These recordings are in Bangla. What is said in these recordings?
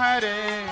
हरे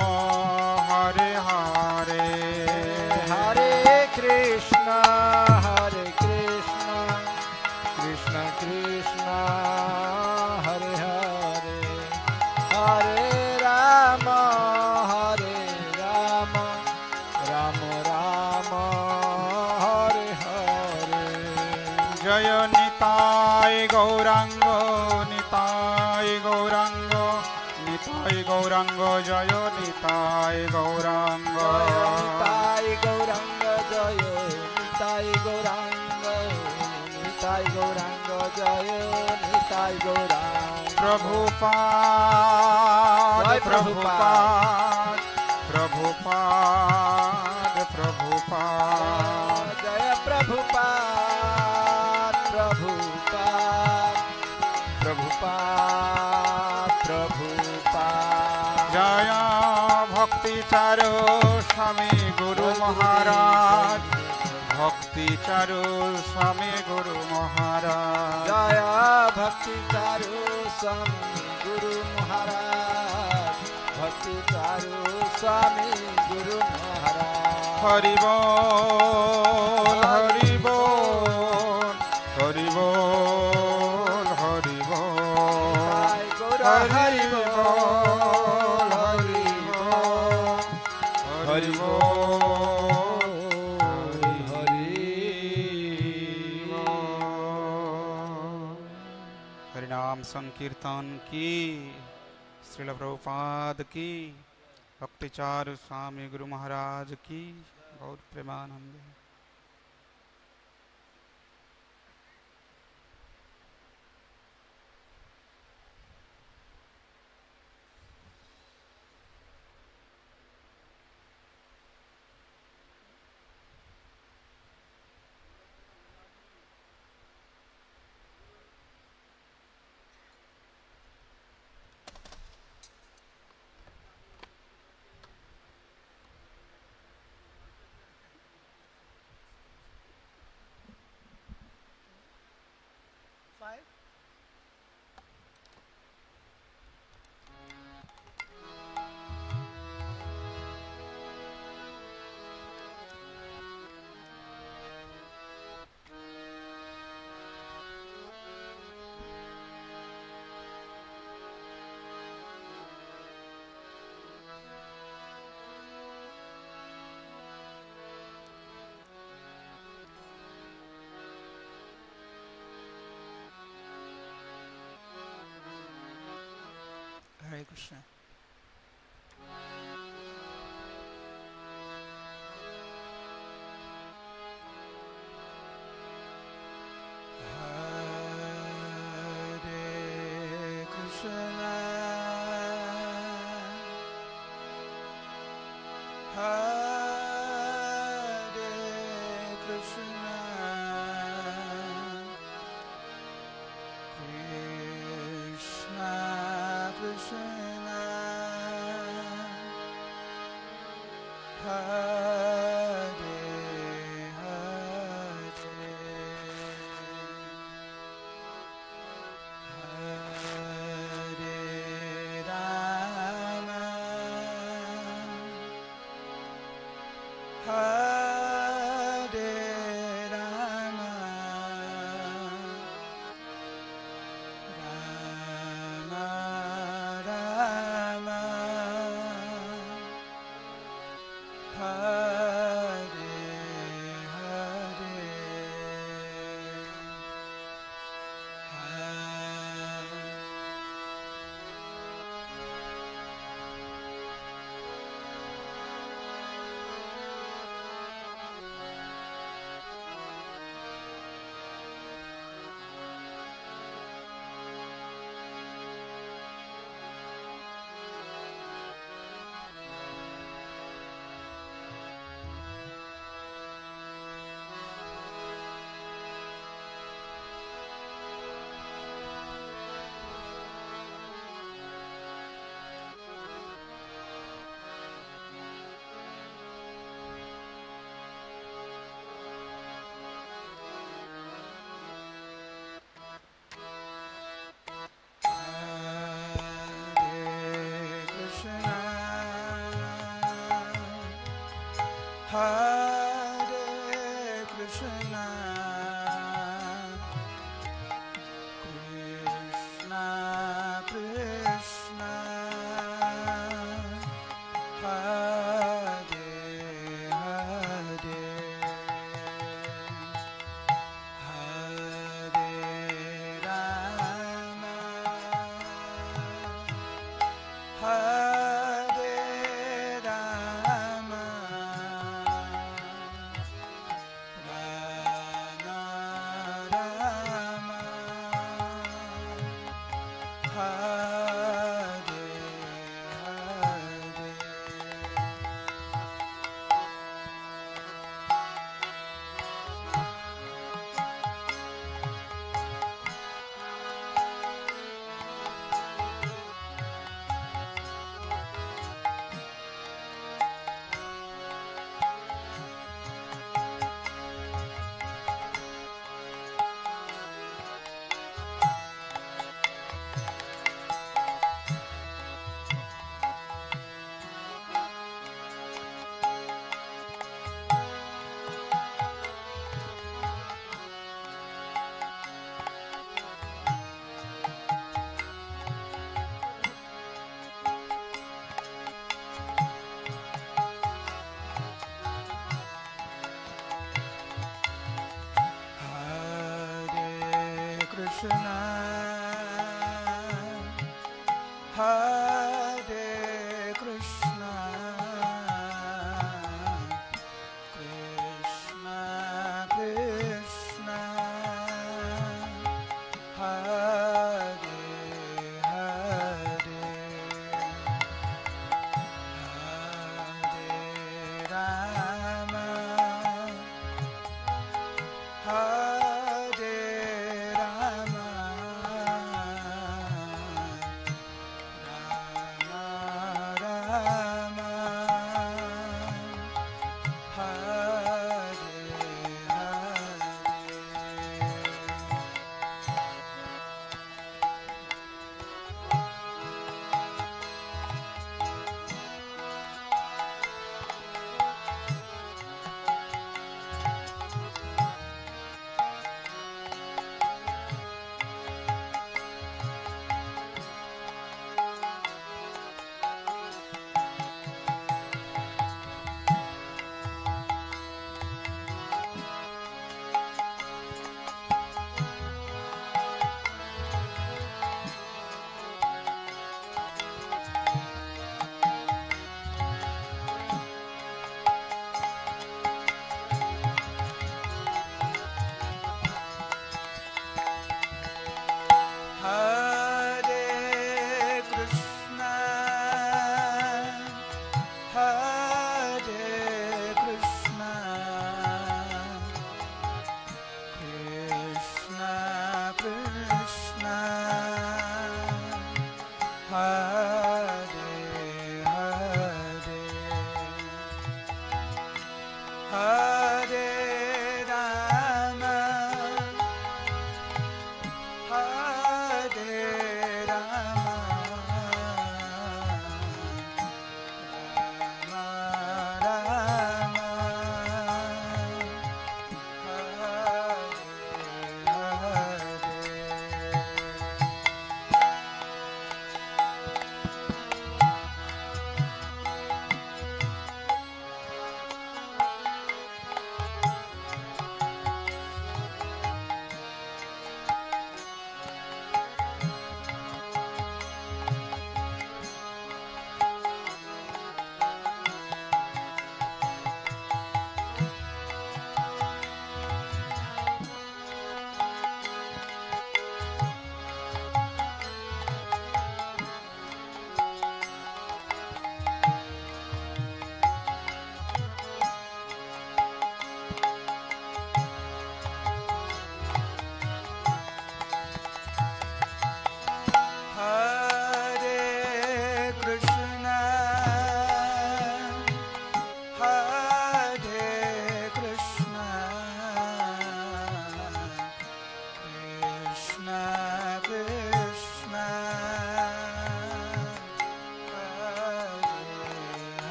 প্রভুপাদ জয় প্রভুপাদ। প্রভুপাদ প্রভুপাদ। জয় প্রভুপাদ প্রভুপাদ। প্রভুপাদ প্রভুপাদ। জয় ভক্তিচার স্বামী গুরু মহারাজ। ভক্তিচার স্বামী গুরু মহারাজ। জয় ভক্তি চারু स्वामी गुरु महाराज भक्ति चारु स्वामी गुरु महाराज। हरिबो संकीर्तन की श्रील प्रभुपाद की भक्तिचार स्वामी गुरु महाराज की बहुत Premanand Hare 不是。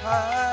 high.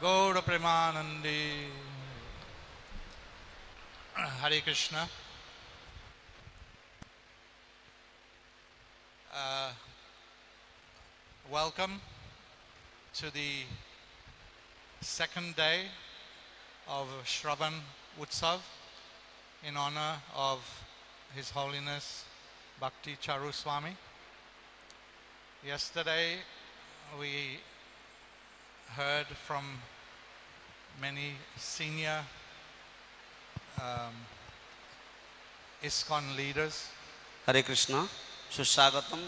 Gaura Premanandi. Hare Krishna. Uh, welcome to the second day of Shravan Utsav in honor of His Holiness Bhakti Charu Swami. Yesterday we heard from many senior um, ISKCON leaders. হরে কৃষ্ণ সুস্বাগতম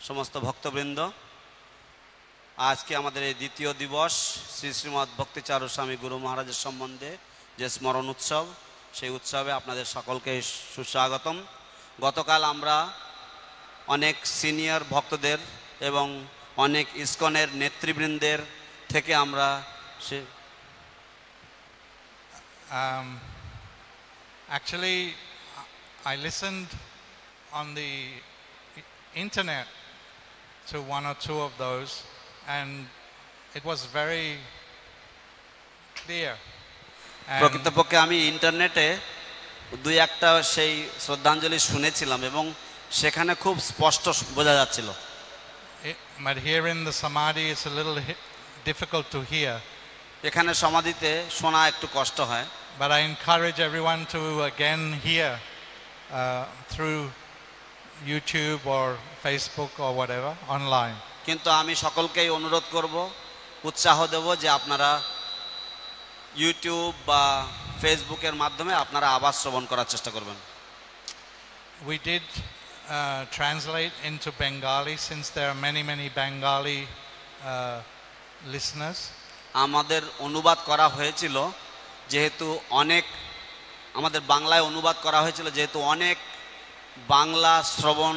সমস্ত ভক্তবৃন্দ আজকে আমাদের এই দ্বিতীয় দিবস শ্রী শ্রীমৎ ভক্তিচারু স্বামী গুরু মহারাজের সম্বন্ধে যে স্মরণ উৎসব সেই উৎসবে আপনাদের সকলকে সুস্বাগতম গতকাল আমরা অনেক সিনিয়র ভক্তদের এবং অনেক ইস্কনের নেতৃবৃন্দের থেকে আমরা সে Um, actually, I listened on the i- internet to one or two of those, and it was very clear. And প্রকৃতপক্ষে আমি ইন্টারনেটে দুই একটা সেই শ্রদ্ধাঞ্জলি শুনেছিলাম এবং সেখানে খুব স্পষ্ট বোঝা যাচ্ছিল it- but here in the samadhi, it's a little hi- difficult to hear. এখানে সমাধিতে শোনা একটু কষ্ট হয় But I encourage everyone to again hear uh, through YouTube or Facebook or whatever online. কিন্তু আমি সকলকেই অনুরোধ করব উৎসাহ দেব যে আপনারা ইউটিউব বা ফেসবুকের মাধ্যমে আপনারা আবার শ্রবণ করার চেষ্টা করবেন We did uh, translate into Bengali since there are many, many Bengali uh, listeners আমাদের অনুবাদ করা হয়েছিল যেহেতু অনেক আমাদের বাংলায় অনুবাদ করা হয়েছিল যেহেতু অনেক বাংলা শ্রবণ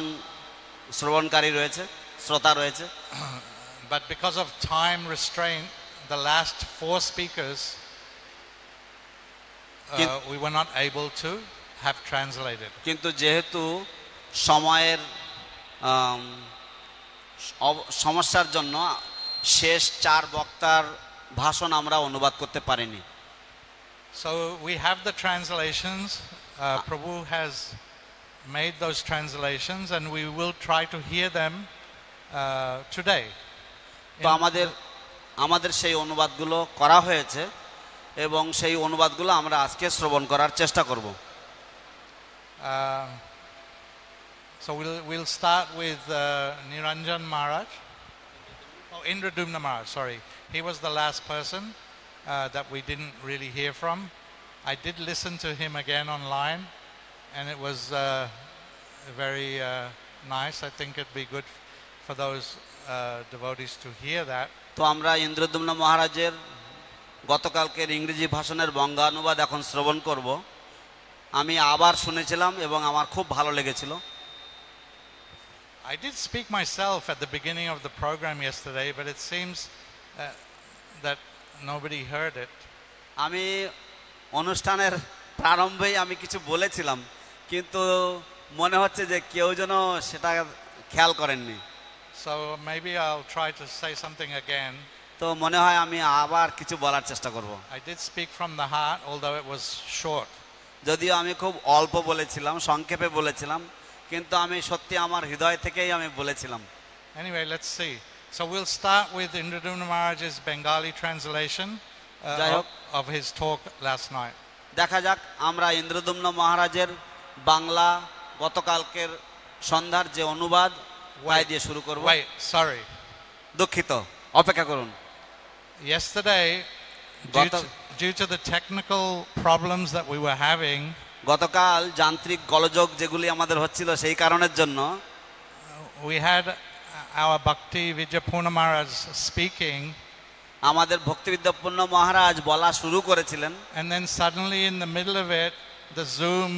শ্রবণকারী রয়েছে শ্রোতা রয়েছে। But because of time restraint the last four speakers we were not able to have translated কিন্তু যেহেতু সময়ের um, সমস্যার জন্য শেষ চার বক্তার ভাষণ আমরা অনুবাদ করতে পারিনি So we have the translations. Uh, Prabhu has made those translations, and we will try to hear them uh, today. তো আমাদের আমাদের সেই অনুবাদগুলো করা হয়েছে এবং সেই অনুবাদগুলো আমরা আজকে শ্রবণ করার চেষ্টা করব Uh, so we'll we'll start with uh, Niranjan Maharaj. Oh, Indradumna Maharaj. Sorry, he was the last person uh, that we didn't really hear from. I did listen to him again online, and it was uh, very uh, nice. I think it'd be good for those uh, devotees to hear that. তো আমরা ইন্দ্রদুম্ন মহারাজের গতকালকের ইংরেজি ভাষণের বঙ্গানুবাদ এখন শ্রবণ করব আমি আবার শুনেছিলাম এবং আমার খুব ভালো লেগেছিল I did speak myself at the beginning of the program yesterday, but it seems uh, that nobody heard it. আমি অনুষ্ঠানের প্রারম্ভেই আমি কিছু বলেছিলাম কিন্তু মনে হচ্ছে যে কেউ যেন সেটা খেয়াল করেননি So maybe I'll try to say something again. তো মনে হয় আমি আবার কিছু বলার চেষ্টা করব I did speak from the heart, although it was short. যদিও আমি খুব অল্প বলেছিলাম সংক্ষেপে বলেছিলাম কিন্তু আমি সত্যি আমার হৃদয় থেকেই আমি বলেছিলাম Anyway, let's see. So we'll start with Indradumna Maharaj's Bengali translation uh, of, of his talk last night. দেখা যাক আমরা ইন্দ্রদুম্ন মহারাজের বাংলা গতকালকের সন্ধ্যার যে অনুবাদ ওয়াই দিয়ে শুরু করব sorry. দুঃখিত অপেক্ষা করুন Yesterday, due to, due to the technical problems that we were having, গতকাল যান্ত্রিক গলযোগ যেগুলি আমাদের হচ্ছিল সেই কারণের জন্য we had our Bhakti Vijayapurna Maharaj speaking, আমাদের ভক্তিবিদ্যাপূর্ণ মহারাজ বলা শুরু করেছিলেন and then suddenly in the middle of it, the Zoom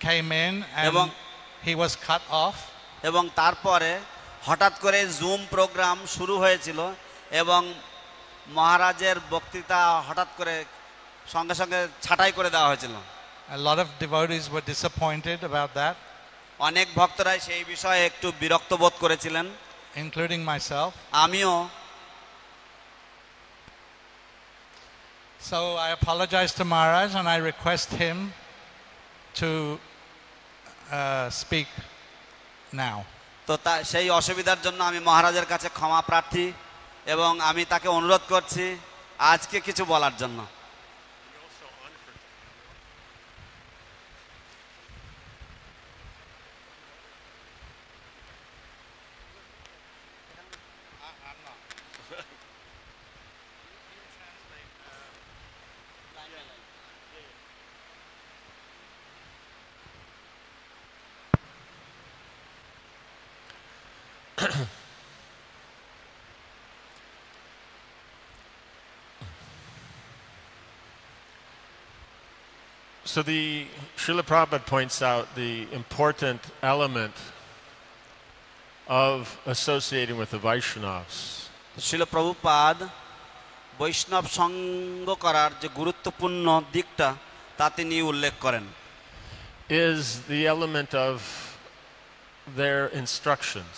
came in and Ebong- he was cut off. এবং তারপরে হঠাৎ করে জুম প্রোগ্রাম শুরু হয়েছিল এবং মহারাজের বক্তৃতা হঠাৎ করে সঙ্গে সঙ্গে ছাঁটাই করে দেওয়া হয়েছিল A lot of devotees were disappointed about that, অনেক ভক্তরাই সেই বিষয়ে একটু বিরক্ত বোধ করেছিলেন including myself. আমিও So I apologize to Maharaj and I request him to uh, speak now. তো তা সেই অসুবিধার জন্য আমি মহারাজের কাছে ক্ষমা প্রার্থী এবং আমি তাকে অনুরোধ করছি আজকে কিছু বলার জন্য So the Srila Prabhupada points out the important element of associating with the Vaishnavas. শিল প্রভুপাদ বৈষ্ণব সঙ্গ করার যে গুরুত্বপূর্ণ দিকটা তা তিনি উল্লেখ করেন is the element of their instructions.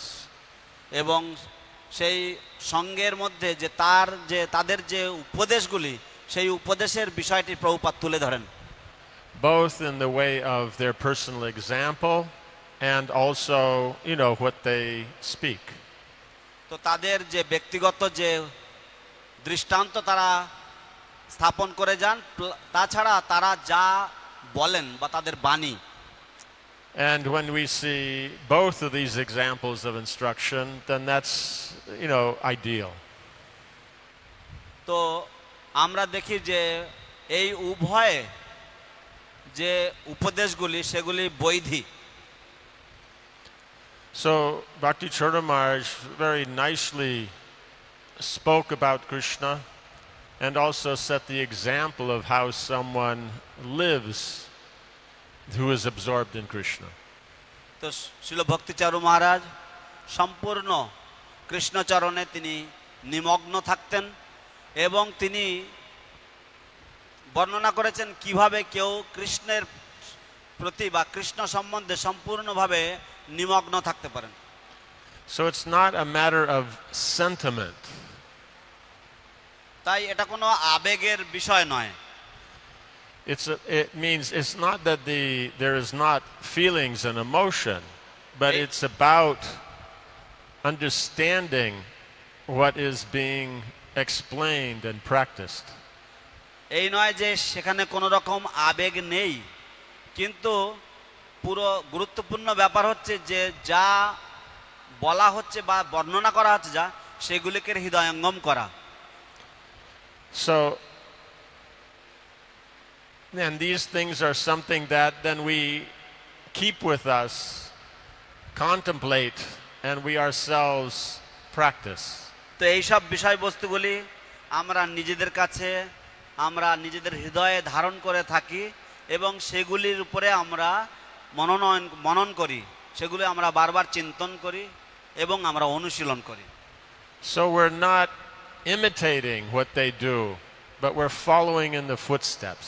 এবং সেই সঙ্গের মধ্যে যে তার যে তাদের যে উপদেশগুলি সেই উপদেশের বিষয়টি প্রভুপাত তুলে ধরেন both in the way of their personal example and also, you know, what they speak. তো তাদের যে ব্যক্তিগত যে দৃষ্টান্ত তারা স্থাপন করে যান প্ল- তাছাড়া তারা যা বলেন বা তাদের বাণী And when we see both of these examples of instruction, then that's, you know, ideal. তো আমরা দেখি যে এই উভয়ে যে উপদেশগুলি সেগুলি বৈধি So Bhakti Chodamarj very nicely spoke about Krishna and also set the example of how someone lives who is absorbed in Krishna. তো শিল ভক্তিচারু মহারাজ সম্পূর্ণ কৃষ্ণচরণে তিনি নিমগ্ন থাকতেন এবং তিনি বর্ণনা করেছেন কিভাবে কেউ কৃষ্ণের প্রতি বা কৃষ্ণ সম্বন্ধে সম্পূর্ণভাবে নিমগ্ন থাকতে পারেন So it's not a matter of sentiment. তাই এটা কোনো আবেগের বিষয় নয় It's a, it means it's not that the there is not feelings and emotion, but Eh? it's about understanding what is being explained and practiced. এই নয় যে সেখানে কোনো রকম আবেগ নেই কিন্তু পুরো গুরুত্বপূর্ণ ব্যাপার হচ্ছে যে যা বলা হচ্ছে বা বর্ণনা করা হচ্ছে যা সেগুলিকে হৃদয়ঙ্গম করা So, and these things are something that then we keep with us, contemplate, and we ourselves practice. তো এইসব বিষয়বস্তুগুলি আমরা নিজেদের কাছে আমরা নিজেদের হৃদয়ে ধারণ করে থাকি এবং সেগুলির উপরে আমরা মনোনয়ন মনন করি। সেগুলি আমরা বারবার চিন্তন করি এবং আমরা অনুশীলন করি। So we're not imitating what they do, but we're following in the footsteps.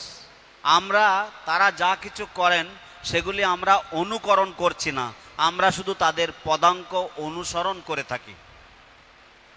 আমরা তারা যা কিছু করেন সেগুলি আমরা অনুকরণ করছি না। আমরা শুধু তাদের পদাঙ্ক অনুসরণ করে থাকি।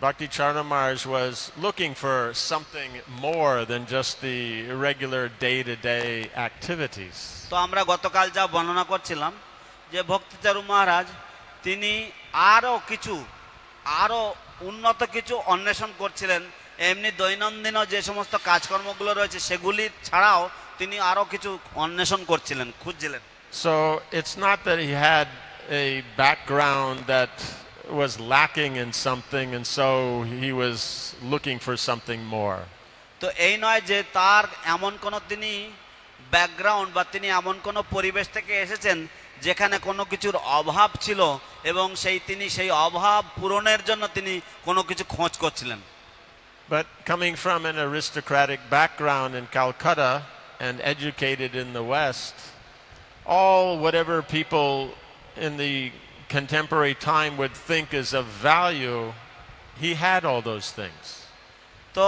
Bhakti Charnamarj was looking for something more than just the regular day-to-day activities. তো আমরা গতকাল যা বর্ণনা করছিলাম যে ভক্তিচারু মহারাজ তিনি আরও কিছু আরও উন্নত কিছু অন্বেষণ করছিলেন এমনি দৈনন্দিন যে সমস্ত কাজকর্মগুলো রয়েছে সেগুলি ছাড়াও তিনি আরও কিছু অন্বেষণ করছিলেন খুঁজছিলেন So it's not that he had a background that was lacking in something and so he was looking for something more. তো এই নয় যে তার এমন কোনো তিনি ব্যাকগ্রাউন্ড বা তিনি এমন কোনো পরিবেশ থেকে এসেছেন যেখানে কোনো কিছুর অভাব ছিল এবং সেই তিনি সেই অভাব পূরণের জন্য তিনি কোনো কিছু খোঁজ করছিলেন But coming from an aristocratic background in Calcutta and educated in the West, all whatever people in the contemporary time would think is of value, he had all those things. তো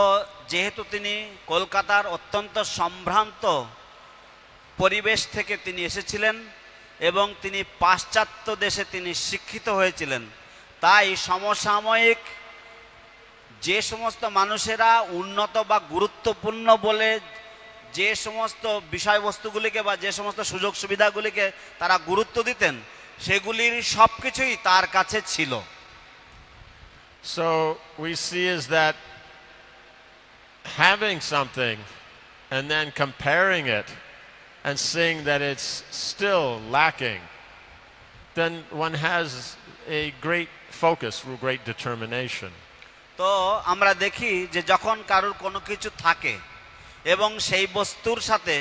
যেহেতু তিনি কলকাতার অত্যন্ত সম্ভ্রান্ত পরিবেশ থেকে তিনি এসেছিলেন এবং তিনি পাশ্চাত্য দেশে তিনি শিক্ষিত হয়েছিলেন তাই সমসাময়িক যে সমস্ত মানুষেরা উন্নত বা গুরুত্বপূর্ণ বলে যে সমস্ত বিষয়বস্তুগুলিকে বা যে সমস্ত সুযোগ সুবিধাগুলিকে তারা গুরুত্ব দিতেন সেগুলির সব কিছুই তার কাছে ছিল So we see is that having something and then comparing it and seeing that it's still lacking, then one has a great focus, great determination. তো আমরা দেখি যে যখন কারোর কোনো কিছু থাকে এবং সেই বস্তুর সাথে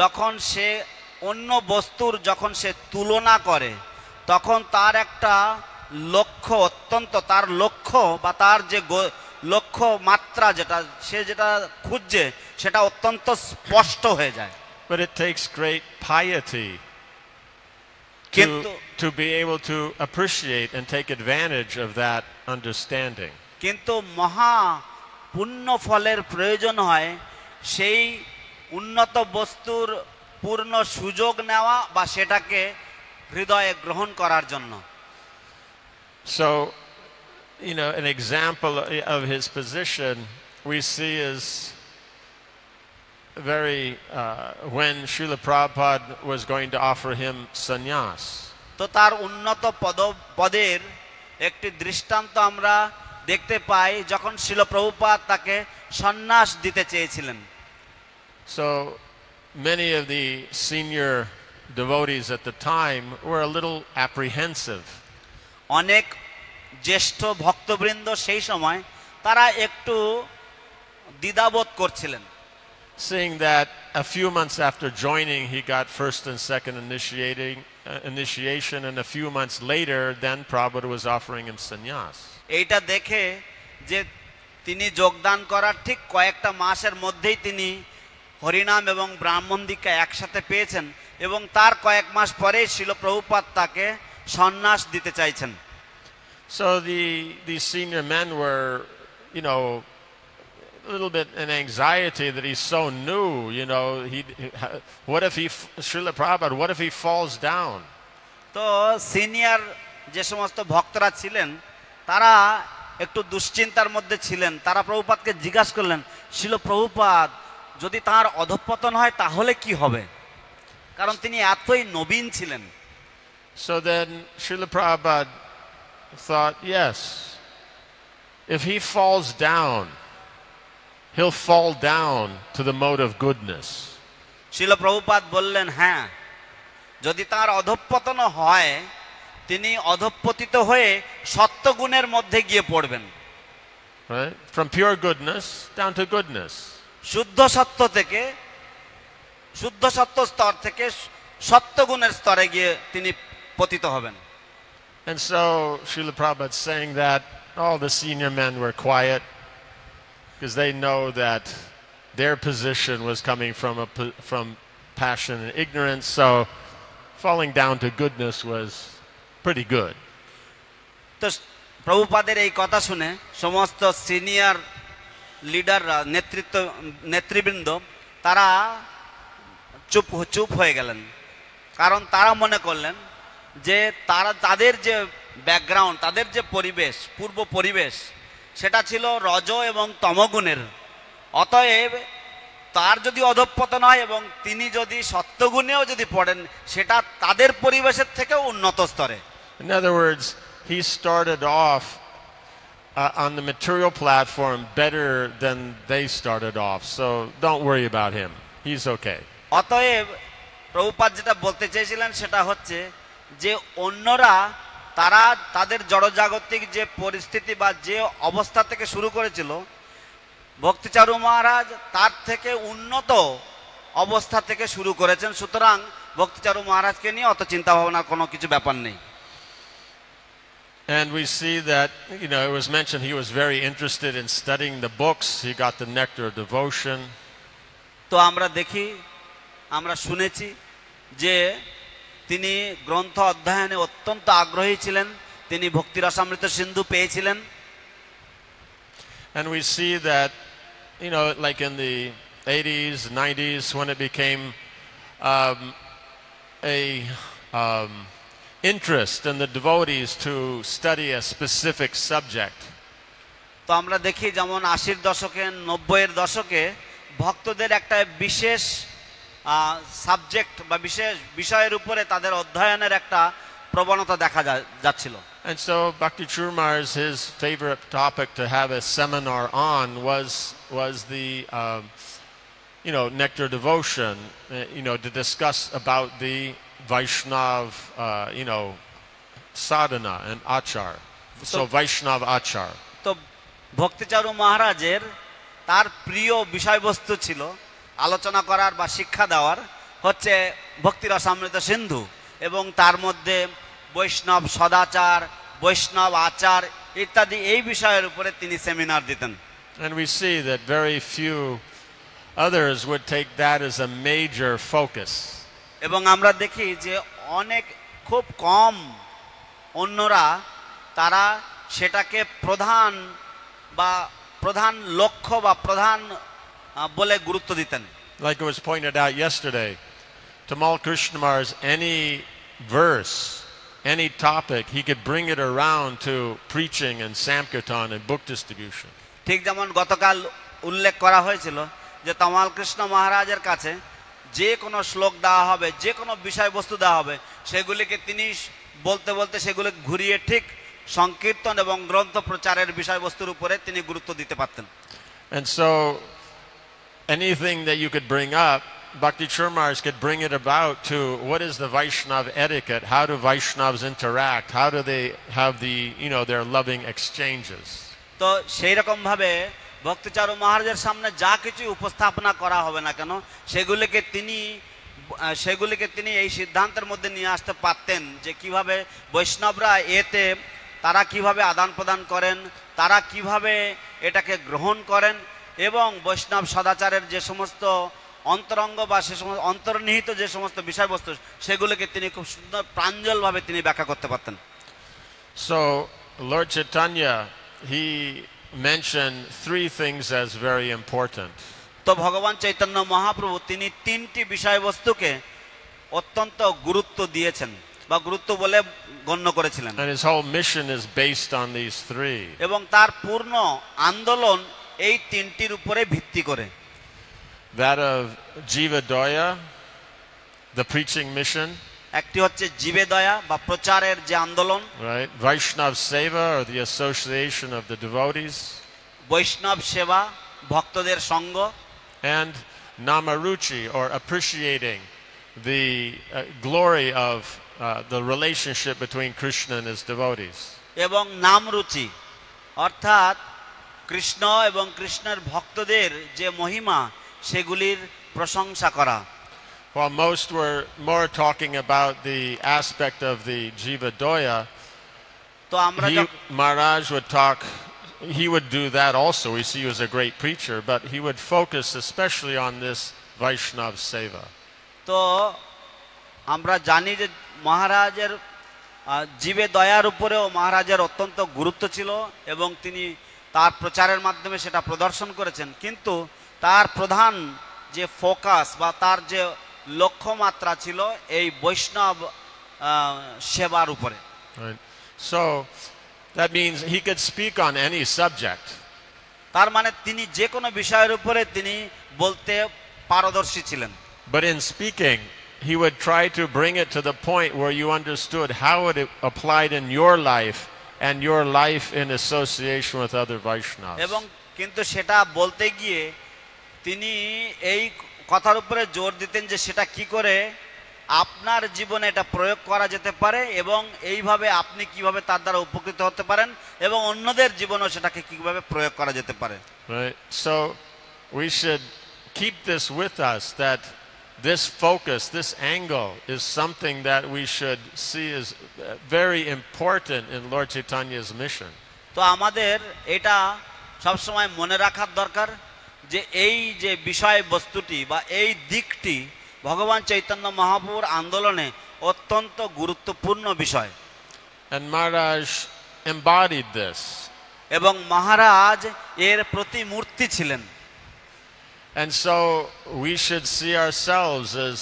যখন সে অন্য বস্তুর যখন সে তুলনা করে তখন তার একটা লক্ষ্য অত্যন্ত তার লক্ষ্য বা তার যে লক্ষ্য মাত্রা যেটা সে যেটা খুঁজছে সেটা অত্যন্ত স্পষ্ট হয়ে যায় But it takes great piety to, to be able to appreciate and take advantage of that understanding. কিন্তু মহা পুণ্য ফলের প্রয়োজন হয় সেই উন্নত বস্তুর পূর্ণ সুযোগ নেওয়া বা সেটাকে হৃদয়ে গ্রহণ করার জন্য So, you know, an example of his position we see is very, uh, when Srila Prabhupada was going to offer him sannyas. তো তার উন্নত পদ পদের একটি দৃষ্টান্ত আমরা দেখতে পাই যখন শিল প্রভুপাত তাকে সন্ন্যাস দিতে চেয়েছিলেন So, many of the senior devotees at the time were a little apprehensive. অনেক জ্যেষ্ঠ ভক্তবৃন্দ সেই সময় তারা একটু দ্বিধাবোধ করছিলেন Seeing that a few months after joining, he got first and second initiating, uh, initiation, and a few months later, then Prabhupada was offering him sannyas. এইটা দেখে যে তিনি যোগদান করার ঠিক কয়েকটা মাসের মধ্যেই তিনি হরিনাম এবং ব্রাহ্মণ দীক্ষা একসাথে পেয়েছেন এবং তার কয়েক মাস পরেই শিল প্রভুপাত তাকে সন্ন্যাস দিতে চাইছেন So the these senior men were, you know, a little bit in anxiety that he's so new. You know, he what if he Srila Prabhupada? What if he falls down? তো সিনিয়র যে সমস্ত ভক্তরা ছিলেন তারা একটু দুশ্চিন্তার মধ্যে ছিলেন তারা প্রভুপাতকে জিজ্ঞাসা করলেন শিল প্রভুপাত যদি তার অধঃপতন হয় তাহলে কি হবে কারণ তিনি এতই নবীন ছিলেন So then Srila Prabhupada thought, yes, if he falls down, he'll fall down to the mode of goodness. শিল প্রভুপাত বললেন হ্যাঁ যদি তার অধঃপতন হয় তিনি অধঃপতিত হয়ে সত্যগুণের মধ্যে গিয়ে পড়বেন Right? From pure goodness down to goodness. শুদ্ধ সত্য থেকে শুদ্ধ সত্য স্তর থেকে সত্যগুণের স্তরে গিয়ে তিনি পতিত হবেন And so Srila Prabhupada saying that all the senior men were quiet because they know that their position was coming from a po- from passion and ignorance. So falling down to goodness was pretty good. তো প্রভুপাদের এই কথা শুনে সমস্ত সিনিয়র লিডাররা নেতৃত্ব নেতৃবৃন্দ তারা চুপ চুপ হয়ে গেলেন কারণ তারা মনে করলেন যে তারা তাদের যে ব্যাকগ্রাউন্ড তাদের যে পরিবেশ পূর্ব পরিবেশ সেটা ছিল রজ এবং তমগুণের অতএব তার যদি অধঃপতন হয় এবং তিনি যদি সত্যগুণেও যদি পড়েন সেটা তাদের পরিবেশের থেকেও উন্নত স্তরে In other words, he started off uh, on the material platform better than they started off. So don't worry about him. He's okay. অতএব প্রভুপাদ যেটা বলতে চেয়েছিলেন সেটা হচ্ছে যে অন্যরা তারা তাদের জড়জাগতিক যে পরিস্থিতি বা যে অবস্থা থেকে শুরু করেছিল ভক্তিচারু মহারাজ তার থেকে উন্নত অবস্থা থেকে শুরু করেছেন সুতরাং ভক্তিচারু মহারাজকে নিয়ে অত চিন্তা ভাবনার কোনো কিছু ব্যাপার নেই And we see that, you know, it was mentioned he was very interested in studying the books. He got the nectar of devotion. তো আমরা দেখি আমরা শুনেছি যে তিনি গ্রন্থ অধ্যয়নে অত্যন্ত আগ্রহী ছিলেন তিনি ভক্তিরসামৃত সিন্ধু পেয়েছিলেন And we see that, you know, like in the 80s, 90s, when it became um, a um, interest in the devotees to study a specific subject. তো আমরা দেখি যেমন আশির দশকে নব্বইয়ের দশকে ভক্তদের একটা বিশেষ সাবজেক্ট বা বিশেষ বিষয়ের উপরে তাদের অধ্যয়নের একটা প্রবণতা দেখা যা- যাচ্ছিল And so Bhakti Churmar's his favorite topic to have a seminar on was was the um, you know, nectar devotion, uh, you know, to discuss about the Vaishnav, uh, you know, sadhana and achar. So So- Vaishnav achar. তো ভক্তিচারু মহারাজের তার প্রিয় বিষয়বস্তু ছিল আলোচনা করার বা শিক্ষা দেওয়ার হচ্ছে ভক্তি রসামৃত সিন্ধু এবং তার মধ্যে বৈষ্ণব সদাচার বৈষ্ণব আচার ইত্যাদি এই বিষয়ের উপরে তিনি সেমিনার দিতেন And we see that very few others would take that as a major focus. এবং আমরা দেখি যে অনেক খুব কম অন্যরা তারা সেটাকে প্রধান বা প্রধান লক্ষ্য বা প্রধান বলে গুরুত্ব দিতেন Like it was pointed out yesterday, Tamal Krishnamars, any verse, any topic, he could bring it around to preaching and Sankirtan and book distribution. ঠিক যেমন গতকাল উল্লেখ করা হয়েছিল যে তমাল কৃষ্ণ মহারাজের কাছে যে কোনো শ্লোক দেওয়া হবে যে কোনো বিষয়বস্তু দেওয়া হবে সেগুলিকে তিনি বলতে বলতে সেগুলি ঘুরিয়ে ঠিক সংকীর্তন এবং গ্রন্থ প্রচারের বিষয়বস্তুর উপরে তিনি গুরুত্ব দিতে পারতেন And so anything that you could bring up, Bhakti Churmars could bring it about to what is the Vaishnav etiquette? How do Vaishnavas interact? How do they have the, you know, their loving exchanges? তো সেই রকমভাবে ভক্তিচারু মহারাজের সামনে যা কিছু উপস্থাপনা করা হবে না কেন সেগুলিকে তিনি সেগুলিকে তিনি এই সিদ্ধান্তের মধ্যে নিয়ে আসতে পারতেন যে কীভাবে বৈষ্ণবরা এতে তারা কীভাবে আদান প্রদান করেন তারা কীভাবে এটাকে গ্রহণ করেন এবং বৈষ্ণব সদাচারের যে সমস্ত অন্তরঙ্গ বা সে সমস্ত অন্তর্নিহিত যে সমস্ত বিষয়বস্তু সেগুলিকে তিনি খুব সুন্দর প্রাঞ্জলভাবে তিনি ব্যাখ্যা করতে পারতেন। So Lord Chaitanya, he mentioned three things as very important. তো ভগবান চৈতন্য মহাপ্রভু তিনি তিনটি বিষয়বস্তুকে অত্যন্ত গুরুত্ব দিয়েছেন বা গুরুত্ব বলে গণ্য করেছিলেন And his whole mission is based on these three. এবং তার পূর্ণ আন্দোলন এই তিনটির উপরে ভিত্তি করে That of Jiva Doya, the preaching mission, একটি হচ্ছে জীবে দয়া বা প্রচারের যে আন্দোলন right? Vaishnav Seva or the association of the devotees, বৈষ্ণব সেবা ভক্তদের সঙ্গ and Namaruchi or appreciating the uh, glory of uh, the relationship between Krishna and his devotees. এবং নাম রুচি অর্থাৎ কৃষ্ণ এবং কৃষ্ণের ভক্তদের যে মহিমা সেগুলির প্রশংসা করা While most were more talking about the aspect of the Jiva Doya, তো আমরা he, Maharaj would talk, he would do that also. We see he was a great preacher, but he would focus especially on this Vaishnav Seva. তো আমরা জানি যে মহারাজের জীবে দয়ার উপরেও মহারাজের অত্যন্ত গুরুত্ব ছিল এবং তিনি তার প্রচারের মাধ্যমে সেটা প্রদর্শন করেছেন কিন্তু তার প্রধান যে ফোকাস বা তার যে লক্ষ্যমাত্রা ছিল এই বৈষ্ণব আহ, সেবার উপরে Right? So that means he could speak on any subject. তার মানে তিনি যে কোনো বিষয়ের উপরে তিনি বলতে পারদর্শী ছিলেন But in speaking, he would try to bring it to the point where you understood how it applied in your life and your life in association with other Vaishnavas. এবং কিন্তু সেটা বলতে গিয়ে তিনি এই কথার উপরে জোর দিতেন যে সেটা কি করে আপনার জীবনে এটা প্রয়োগ করা যেতে পারে এবং এইভাবে আপনি কীভাবে তার দ্বারা উপকৃত হতে পারেন এবং অন্যদের জীবনেও সেটাকে কীভাবে প্রয়োগ করা যেতে পারে Right? So we keep this with us that this focus, this angle is something that we should see uh, very important in Lord Chaitanya's mission. তো আমাদের এটা সবসময় মনে রাখার দরকার যে এই যে বিষয় বস্তুটি বা এই দিকটি ভগবান চৈতন্য মহাপ্রভুর আন্দোলনে অত্যন্ত গুরুত্বপূর্ণ বিষয় And Maharaj embodied this. এবং মহারাজ এর প্রতিমূর্তি ছিলেন And so we should see ourselves as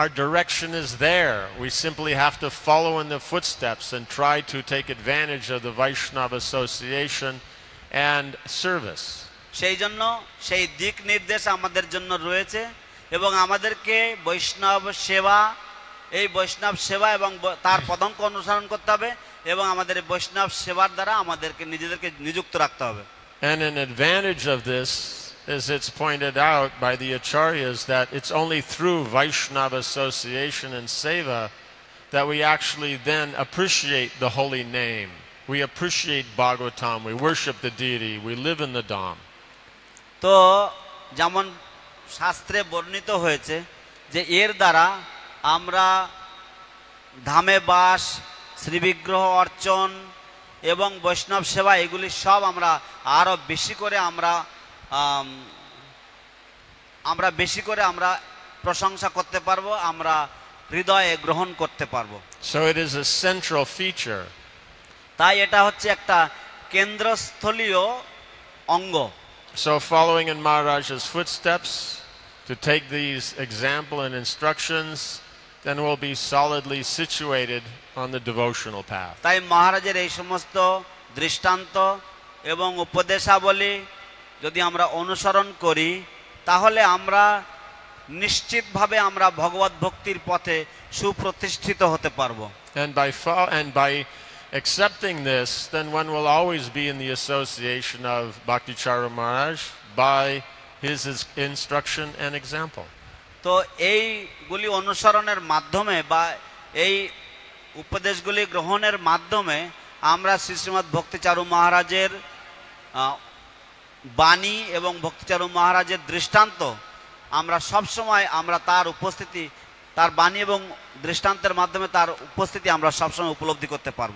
our direction is there. We simply have to follow in the footsteps and try to take advantage of the Vaishnava association and service. সেই জন্য সেই দিক নির্দেশ আমাদের জন্য রয়েছে এবং আমাদেরকে বৈষ্ণব সেবা এই বৈষ্ণব সেবা এবং ব- তার পদঙ্ক অনুসরণ করতে হবে এবং আমাদের এই বৈষ্ণব সেবার দ্বারা আমাদেরকে নিজেদেরকে নিযুক্ত রাখতে হবে And an advantage of this as it's pointed out by the acharyas, that it's only through Vaishnava association and seva that we actually then appreciate the holy name. We appreciate Bhagavatam, we worship the deity, we live in the Dham. তো যেমন শাস্ত্রে বর্ণিত হয়েছে যে এর দ্বারা আমরা ধামে বাস শ্রীবিগ্রহ অর্চন এবং বৈষ্ণব সেবা এগুলি সব আমরা আরও বেশি করে আমরা আম, আমরা বেশি করে আমরা প্রশংসা করতে পারব আমরা হৃদয়ে গ্রহণ করতে পারব is a central feature. তাই এটা হচ্ছে একটা কেন্দ্রস্থলীয় অঙ্গ So, following in Maharaj's footsteps, to take these example and instructions, then we'll be solidly situated on the devotional path. তাই মহারাজের এই সমস্ত দৃষ্টান্ত এবং উপদেশাবলী যদি আমরা অনুসরণ করি তাহলে আমরা নিশ্চিতভাবে আমরা ভগবত ভক্তির পথে সুপ্রতিষ্ঠিত হতে পারবো And by fo- and by accepting this, then one will always be in the association of Bhakti Charu Maharaj by his is- instruction and example. তো এইগুলি অনুসরণের মাধ্যমে বা এই উপদেশগুলি গ্রহণের মাধ্যমে আমরা শ্রী শ্রীমৎ ভক্তিচারু মহারাজের বাণী এবং ভক্তিচারু মহারাজের দৃষ্টান্ত আমরা সব সময় আমরা তার উপস্থিতি তার বাণী এবং দৃষ্টান্তের মাধ্যমে তার উপস্থিতি আমরা সবসময় উপলব্ধি করতে পারব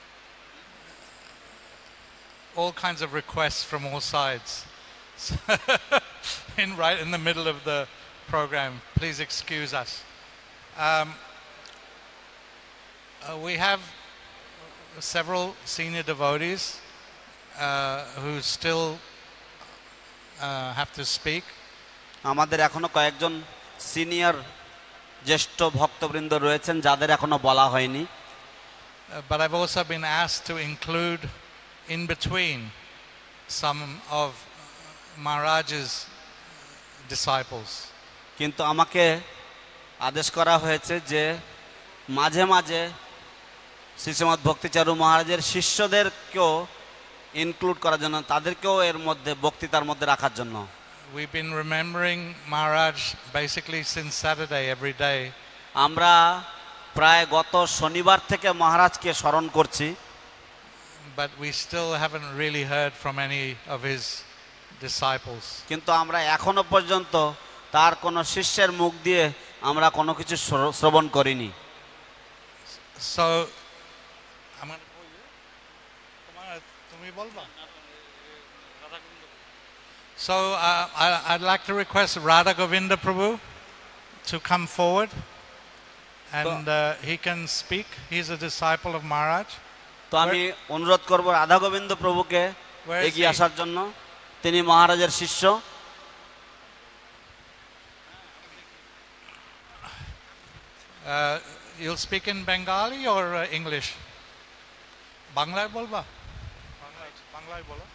all kinds of requests from all sides. So in right in the middle of the program, please excuse us. Um, uh, we have several senior devotees uh, who still uh, have to speak. আমাদের এখনো কয়েকজন সিনিয়র জ্যেষ্ঠ ভক্তবৃন্দ রয়েছেন যাদের এখনো বলা হয়নি Uh, but I've also been asked to include in between some of Maharaj's disciples. কিন্তু আমাকে আদেশ করা হয়েছে যে মাঝে মাঝে শ্রীশ্রীমৎ ভক্তিচারু মহারাজের শিষ্যদেরকেও ইনক্লুড করার জন্য তাদেরকেও এর মধ্যে বক্তৃতার মধ্যে রাখার জন্য We've been remembering Maharaj basically since Saturday every day. আমরা প্রায় গত শনিবার থেকে মহারাজকে স্মরণ করছি but we still haven't really heard from any of his disciples. কিন্তু আমরা এখনো পর্যন্ত তার কোনো শিষ্যের মুখ দিয়ে আমরা কোনো কিছু শ্র- শ্রবণ করিনি So, I'm going to call you. তোমার তুমি বলবা? So, uh, I, I'd like to request Radha Govinda Prabhu to come forward and uh, he can speak. He's a disciple of Maharaj. তো আমি অনুরোধ করব রাধা গোবিন্দ প্রভুকে এগিয়ে আসার জন্য। তিনি মহারাজের শিষ্য। Uh, you'll speak Bengali Bengali English uh, English? বাংলায় বলবা? বাংলায় বাংলায় বলো।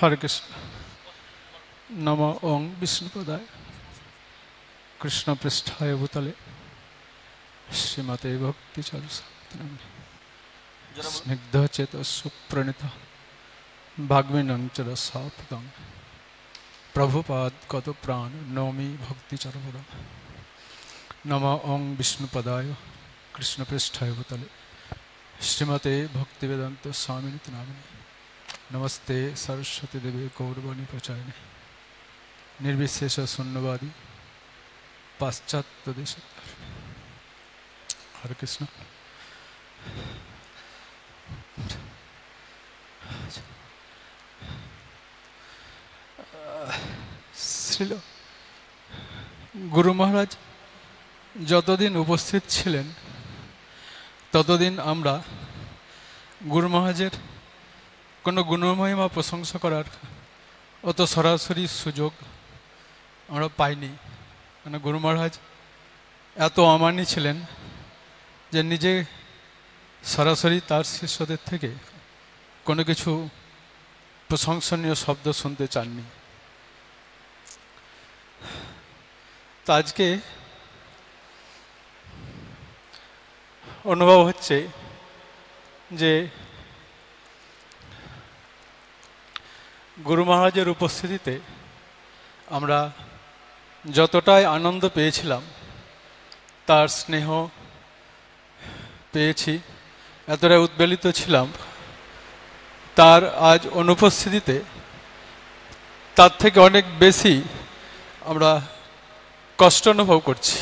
हरे कृष्ण नम ओं विष्णुपदाय कृष्ण पृष्ठाय भूतले श्रीमते भक्ति स्निग्ध चेत सुप्रणीता भाग्मिनं च प्रभुपाद कत प्राण नौमी भक्ति चरपुरम नम ओं विष्णुपदाय कृष्णपृष्ठाय भूतले श्रीमते भक्तिवेदांत स्वामी नामिनी নমস্তে সরস্বতী দেবীর গৌরবাণী প্রচারিণী নির্বিশেষ শূন্যবাদী পাশ্চাত্য দেশ হরে কৃষ্ণ ছিল গুরু মহারাজ যতদিন উপস্থিত ছিলেন, ততদিন আমরা গুরু মহারাজের কোনো গুণমহিমা প্রশংসা করার অত সরাসরি সুযোগ আমরা পাইনি। মানে গুরু মহারাজ, এত অমানি ছিলেন যে নিজে সরাসরি তার শিষ্যদের থেকে কোনো কিছু প্রশংসনীয় শব্দ শুনতে চাননি। তো আজকে অনুভব হচ্ছে যে গুরু মহারাজের উপস্থিতিতে আমরা যতটাই আনন্দ পেয়েছিলাম তার স্নেহ পেয়েছি এতটাই উদ্বেলিত ছিলাম তার আজ অনুপস্থিতিতে তার থেকে অনেক বেশি আমরা কষ্ট অনুভব করছি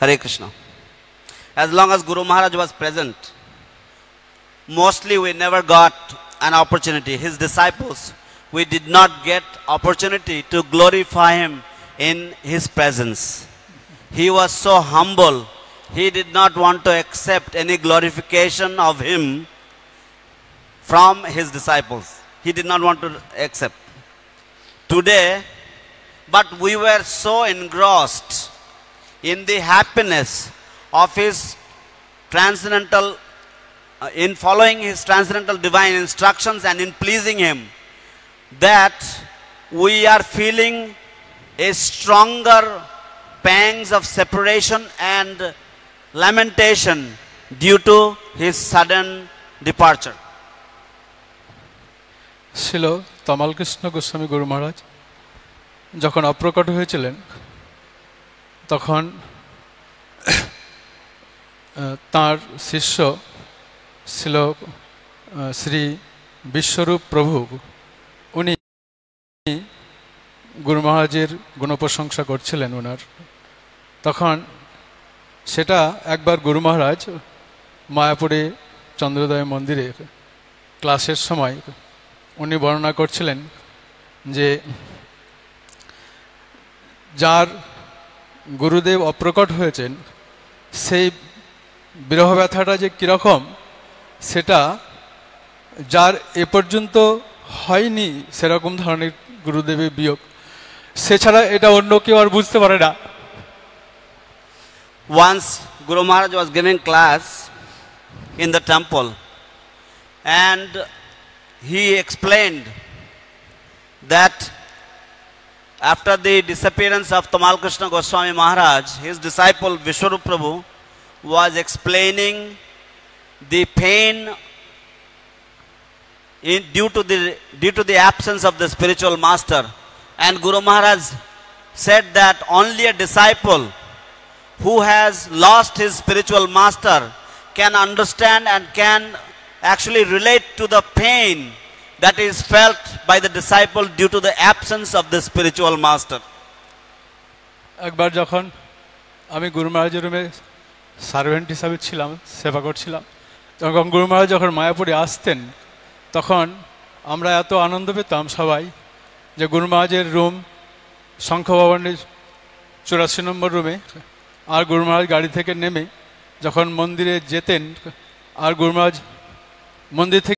Hare Krishna. As long as guru Maharaj was present, mostly we never got an opportunity. His disciples, we did not get opportunity to glorify him in his presence. He was so humble. He did not want to accept any glorification of him from his disciples. He did not want to accept. Today, but we were so engrossed in the happiness of his transcendental, uh, in following his transcendental divine instructions and in pleasing him, that we are feeling a stronger pangs of separation and lamentation due to his sudden departure. ছিল তমালকৃষ্ণ গোস্বামী গুরু মহারাজ যখন অপ্রকট হয়েছিলেন তখন তার শিষ্য ছিল শ্রী বিশ্বরূপ প্রভু, উনি গুরু মহারাজের গুণপ্রশংসা করছিলেন ওনার। তখন সেটা একবার গুরু মহারাজ মায়াপুরে চন্দ্রোদয় মন্দিরে ক্লাসের সময় উনি বর্ণনা করছিলেন যে যার গুরুদেব অপ্রকট হয়েছেন, সেই বিরহ ব্যথাটা যে কীরকম সেটা যার এ পর্যন্ত হয়নি সেরকম ধরনের গুরুদেবের বিয়োগ। সে ছাড়া এটা অন্য কেউ আর বুঝতে পারে না। Once Guru Maharaj was giving class in the temple and he explained that after the disappearance of Tamal Krishna Goswami Maharaj his disciple Bishwarup Prabhu was explaining the pain in, due, to the, due to the absence of the spiritual master. And Guru Maharaj said that only a disciple who has lost his spiritual master can understand and can actually relate to the pain that is felt by the disciple due to the absence of the spiritual master. একবার যখন আমি গুরু মহারাজের রুমে সার্ভেন্ট হিসাবে ছিলাম সেবা করছিলাম তখন গুরু মহারাজ যখন মায়াপুরে আসতেন, তখন আমরা এত আনন্দ পেতাম সবাই যে গুরু মহারাজের রুম শঙ্খ ভবনের চুরাশি নম্বর রুমে আর গুরু মহারাজ গাড়ি থেকে নেমে যখন মন্দিরে যেতেন, আর গুরু মহারাজ মন্দির থেকে